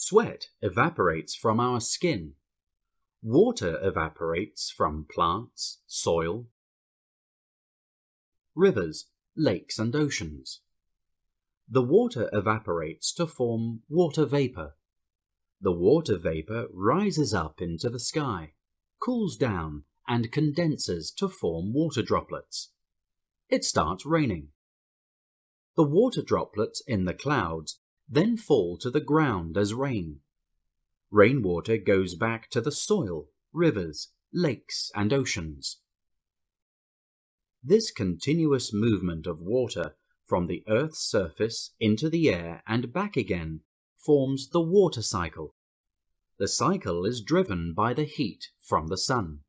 Sweat evaporates from our skin. Water evaporates from plants, soil, rivers, lakes and oceans. The water evaporates to form water vapor. The water vapor rises up into the sky, cools down and condenses to form water droplets. It starts raining. The water droplets in the clouds then fall to the ground as rain. Rainwater goes back to the soil, rivers, lakes and oceans. This continuous movement of water from the Earth's surface into the air and back again forms the water cycle. The cycle is driven by the heat from the sun.